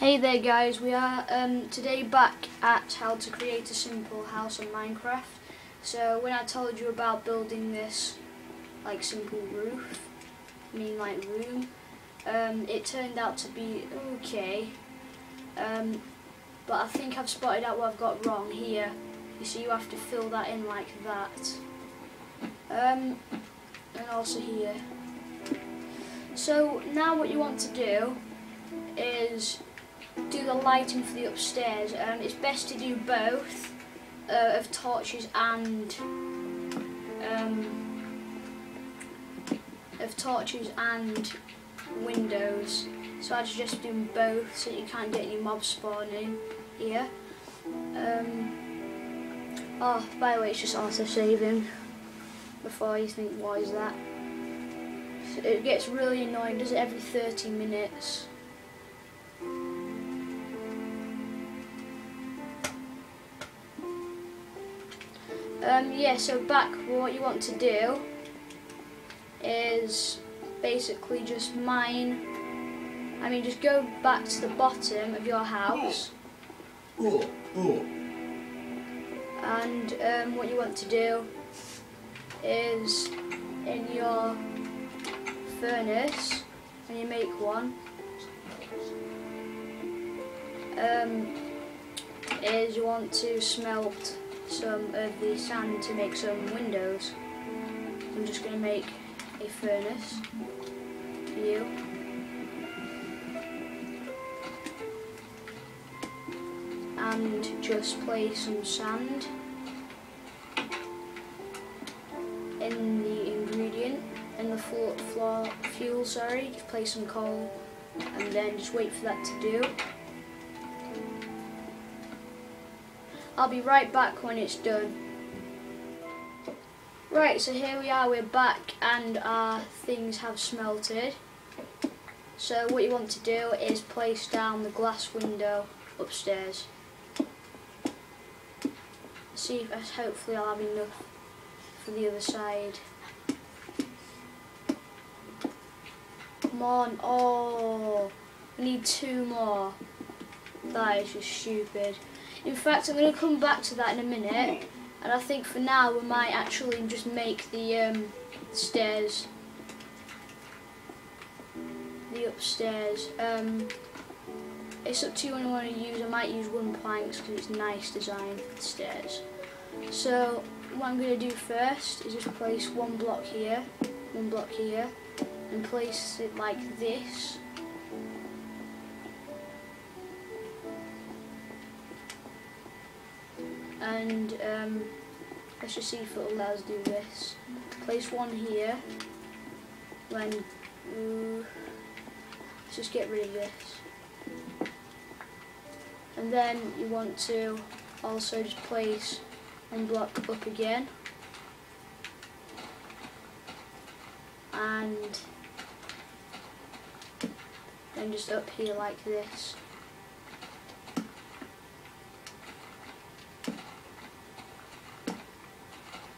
Hey there guys, we are um, today back at how to create a simple house on Minecraft. So when I told you about building this like simple roof, I mean like room, um, it turned out to be okay. Um, but I think I've spotted out what I've got wrong here. You see you have to fill that in like that. Um, and also here. So now what you want to do is do the lighting for the upstairs. Um, it's best to do both uh, of torches and um, of torches and windows. So I suggest doing both so you can't get any mobs spawning here. Um, oh, by the way, it's just auto saving before you think, why is that? It gets really annoying, does it every 30 minutes. Um, yeah, so back, what you want to do is basically just mine, I mean just go back to the bottom of your house. And um, what you want to do is in your furnace, and you make one, um, is you want to smelt some of the sand to make some windows. I'm just going to make a furnace for you. And just place some sand in the ingredient, in the floor, floor fuel, sorry, just place some coal and then just wait for that to do. I'll be right back when it's done. Right, so here we are, we're back and our things have smelted. So what you want to do is place down the glass window upstairs. See if hopefully I'll have enough for the other side. Come on, oh, we need two more. That is just stupid. In fact, I'm going to come back to that in a minute. And I think for now we might actually just make the um, stairs, the upstairs. Um, it's up to you what I want to use. I might use wooden planks because it's nice design for the stairs. So what I'm going to do first is just place one block here, one block here, and place it like this. And um, let's just see if it'll let us do this. Place one here, then ooh, let's just get rid of this. And then you want to also just place one block up again. And then just up here like this.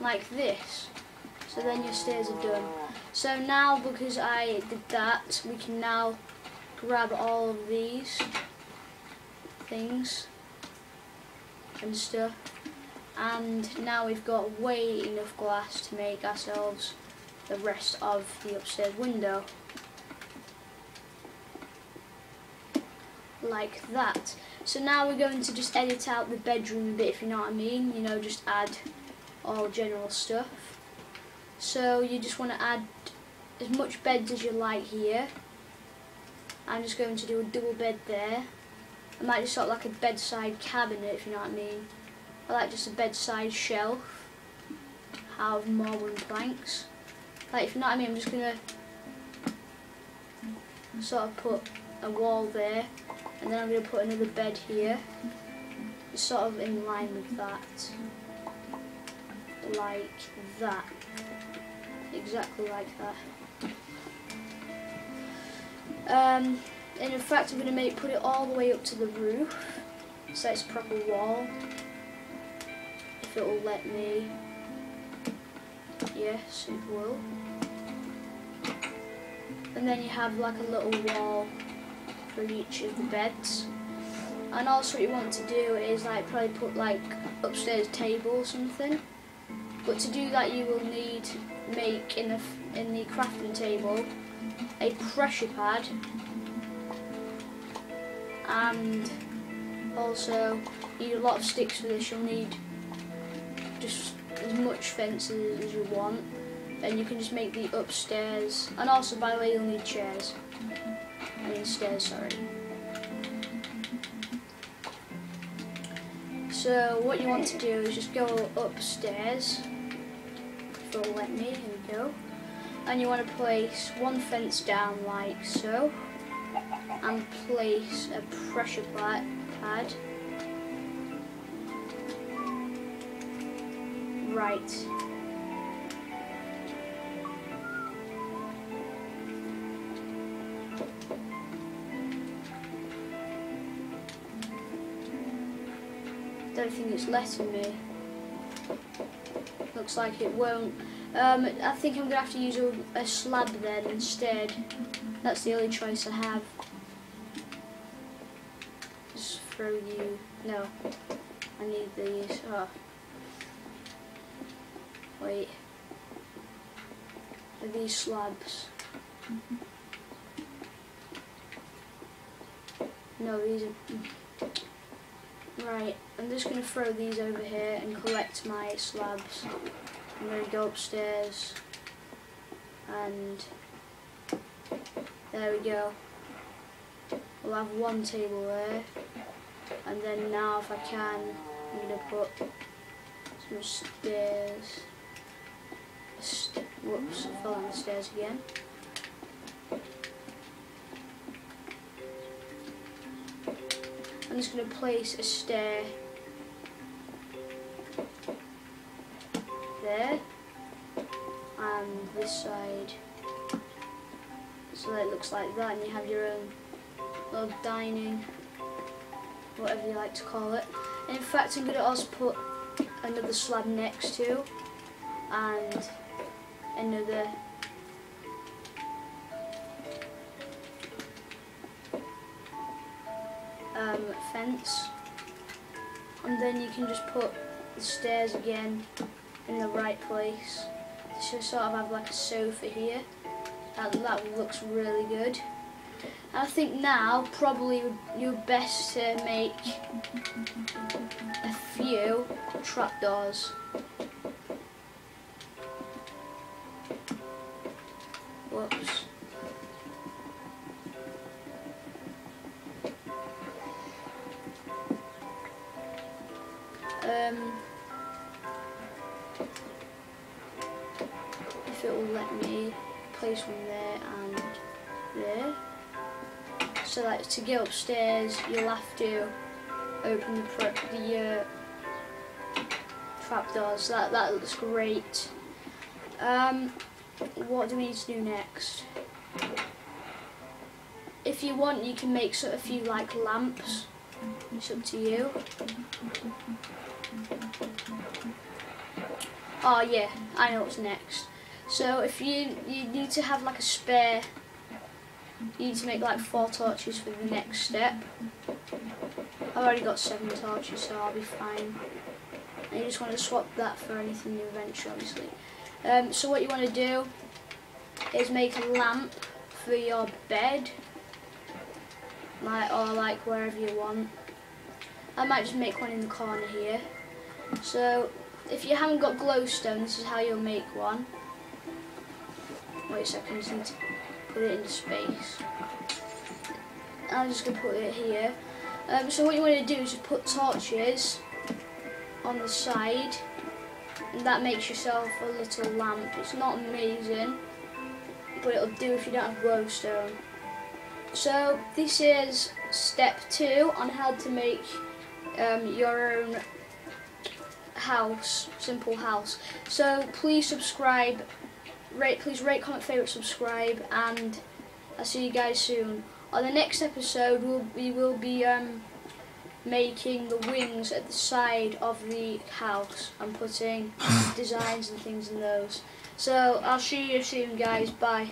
Like this. So then your stairs are done. So now because I did that, we can now grab all of these things and stuff. And now we've got way enough glass to make ourselves the rest of the upstairs window. Like that. So now we're going to just edit out the bedroom a bit, if you know what I mean. You know, just add all general stuff. So you just want to add as much beds as you like here. I'm just going to do a double bed there. I might just sort of like a bedside cabinet if you know what I mean. I like just a bedside shelf. Have more wooden planks. Like if you know what I mean, I'm just gonna sort of put a wall there and then I'm gonna put another bed here. Sort of in line with that like that. Exactly like that. Um, and in fact I'm going to make put it all the way up to the roof so it's a proper wall if it will let me yes it will and then you have like a little wall for each of the beds And also what you want to do is like probably put like upstairs table or something. But to do that you will need make in the in the crafting table a pressure pad and also need a lot of sticks for this. You'll need just as much fences as you want. And you can just make the upstairs and also by the way you'll need chairs. I mean stairs, sorry. So what you want to do is just go upstairs. It'll let me, here we go. And you want to place one fence down like so. And place a pressure pad. Right. Don't think it's letting me. Looks like it won't. Um, I think I'm gonna have to use a, a slab then instead. That's the only choice I have. Just throw you. No, I need these. Oh. Wait. Are these slabs? No, these are. Right, I'm just going to throw these over here and collect my slabs. I'm going to go upstairs and there we go. We'll have one table there and then now if I can I'm going to put some stairs. St whoops, I fell on the stairs again. I'm just going to place a stair there and this side. So that it looks like that and you have your own little dining whatever you like to call it. And in fact I'm going to also put another slab next to and another fence. And then you can just put the stairs again in the right place. So sort of have like a sofa here. That, that looks really good. I think now probably you're best to make a few trapdoors. Whoops Um, if it will let me place one there and there. So like to get upstairs, you'll have to open the pro- the uh. That that looks great. Um, what do we need to do next? If you want, you can make sort of a few like lamps. It's up to you. Oh yeah, I know what's next. So if you you need to have like a spare, you need to make like four torches for the next step. I've already got seven torches, so I'll be fine. And you just want to swap that for anything new eventually, obviously. Um, so what you want to do is make a lamp for your bed, like or like wherever you want. I might just make one in the corner here. So if you haven't got glowstone, this is how you'll make one. Wait a second, I just need to put it into space. I'm just going to put it here. Um, so what you want to do is put torches on the side and that makes yourself a little lamp. It's not amazing, but it'll do if you don't have glowstone. So this is step two on how to make um, your own house, simple house. So please subscribe, rate, please rate, comment, favorite, subscribe, and I'll see you guys soon. On the next episode, we'll, we will be um, making the wings at the side of the house and putting designs and things in those. So I'll see you soon, guys. Bye.